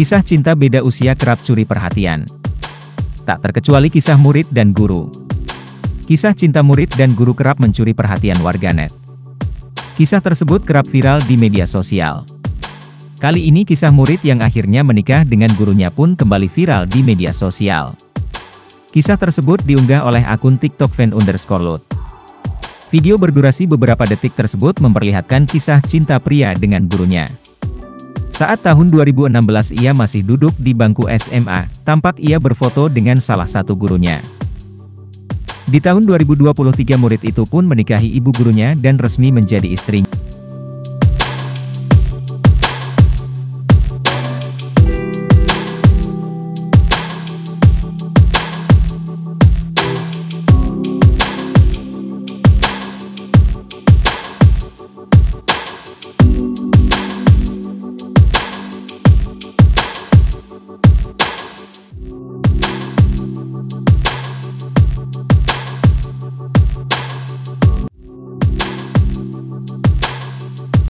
Kisah cinta beda usia kerap curi perhatian. Tak terkecuali kisah murid dan guru. Kisah cinta murid dan guru kerap mencuri perhatian warganet. Kisah tersebut kerap viral di media sosial. Kali ini kisah murid yang akhirnya menikah dengan gurunya pun kembali viral di media sosial. Kisah tersebut diunggah oleh akun TikTok fan underscore load. Video berdurasi beberapa detik tersebut memperlihatkan kisah cinta pria dengan gurunya. Saat tahun 2016 ia masih duduk di bangku SMA, tampak ia berfoto dengan salah satu gurunya. Di tahun 2023 murid itu pun menikahi ibu gurunya dan resmi menjadi istrinya.